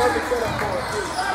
Perfect setup for it, too.